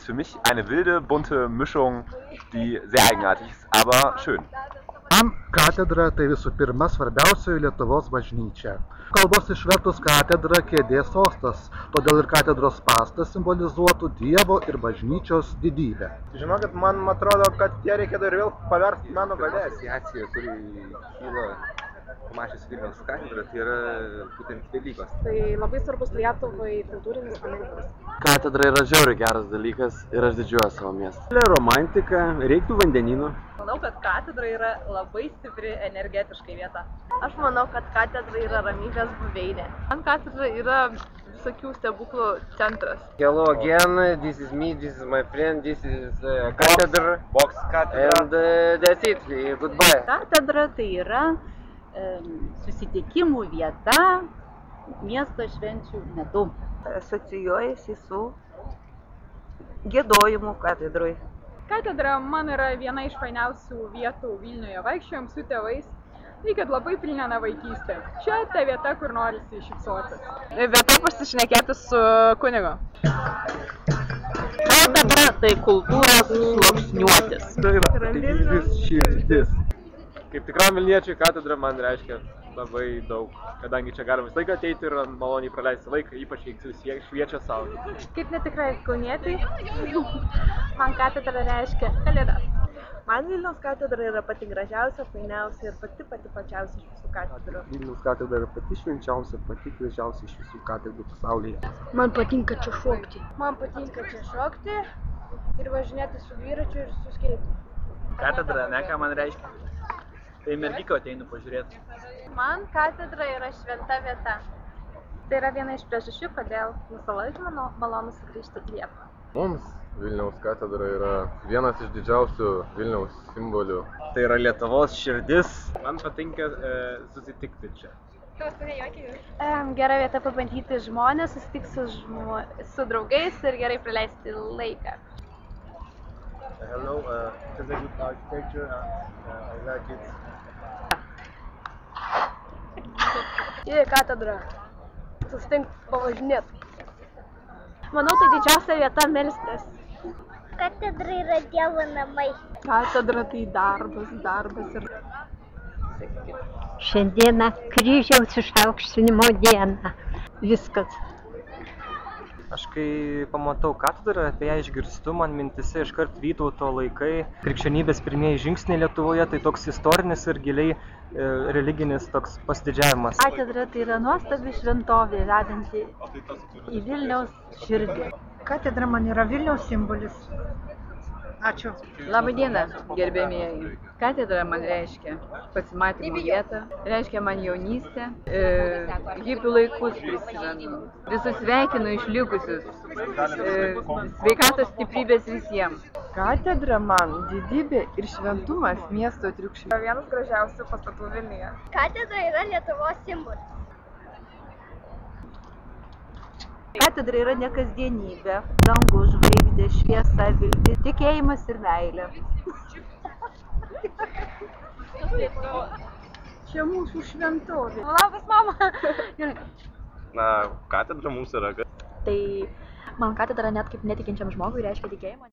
ist für mich eine wilde, bunte Mischung, die sehr eigenartig ist, aber schön. Man katedra tai visų pirma svarbiausioji Lietuvos bažnyčia. Kalbos išvertus katedra kėdės sostas, todėl ir katedros pastas simbolizuotų Dievo ir bažnyčios didybę. Žinokit, man atrodo, kad ją reikėtų ir vėl paversti meno gale. asociacija, kuri kyla pamačius Vilniaus katedrą, tai yra būtent Velykos. Tai labai svarbus Lietuvai kultūrinis paminklas. Katedra yra žiauriai geras dalykas ir aš didžiuoju savo miestu. Romantika, reiktų vandenino. Manau, kad katedra yra labai stipri energetiškai vieta. Aš manau, kad katedra yra ramybės buveinė. Man katedra yra visokių stebuklų centras. Hello again, this is me, this is my friend, this is uh, cathedra. Box katedra. And uh, that's it, goodbye. Katedra tai yra susitikimų vieta miesto švenčių metu. Asocijuojasi su gėdojimu katedroj. Katedra man yra viena iš fainiausių vietų Vilniuje vaikščiojom su tėvais. Tai kad labai primena vaikystę. Čia ta vieta, kur norisi šypsotis. Vieta pasišnekėti su kunigu. Katedra tai kultūros sluoksniuotis. Tai yra didelis širdis. Kaip tikram Vilniečiui katedra man reiškia labai daug, kadangi čia galima visą laiką ateiti ir maloniai praleisti laiką, ypač jeigu šviečia saulė. Kaip netikrai kaunietį, man katedra reiškia kalėdas. Man Vilniaus katedra yra pati gražiausia, fainiausia ir pati pati pačiausia iš visų katedrų. Vilniaus katedra yra pati švenčiausia, pati gražiausia iš visų katedrų pasaulyje. Man patinka čia šokti. Man patinka čia šokti ir važinėti su dviračiu ir su skeitu. Katedra, ne ką man reiškia. Tai mergiko ateinu pažiūrėti. Man katedra yra šventa vieta. Tai yra viena iš priežasčių, kodėl visą laiką manau malonu sugrįžti į Lietuvą. Mums Vilniaus katedra yra vienas iš didžiausių Vilniaus simbolių. Tai yra Lietuvos širdis. Man patinka e, susitikti čia. Gera vieta pabandyti žmonės, susitikti su, žmo... su draugais ir gerai praleisti laiką. Hello, uh, it is a good architecture and uh, I like it. Į katedrą. Susitink pavažinėti. Manau, tai didžiausia vieta melstis. Katedra yra Dievo namai. Katedra tai darbas, darbas ir Šiandieną kryžiaus išaukštinimo diena. viskas. Aš kai pamatau katedrą, apie ją išgirstu, man mintise iškart Vytauto laikai, krikščionybės pirmieji žingsniai Lietuvoje, tai toks istorinis ir giliai e, religinis toks pasididžiavimas. Katedra tai yra nuostabi šventovė, vedanti į Vilniaus širdį. Katedra man yra Vilniaus simbolis. Ačiū. Labą dieną, gerbėmieji. Katedra man reiškia pasimatymo vietą, reiškia man jaunystę, e, hipių laikus prisimenu. Visus sveikinu išlikusius. E, sveikatos stiprybės visiems. Katedra man didybė ir šventumas miesto triukšmė. Vienas gražiausių pastatų Vilniuje. Katedra yra Lietuvos simbolis. Katedra yra ne kasdienybė, dangus, žvaigždė, šviesa, viltis, tikėjimas ir meilė. Čia mūsų šventovė. Labas, mama. Na, katedra mums yra Tai man katedra net kaip netikinčiam žmogui reiškia tikėjimą.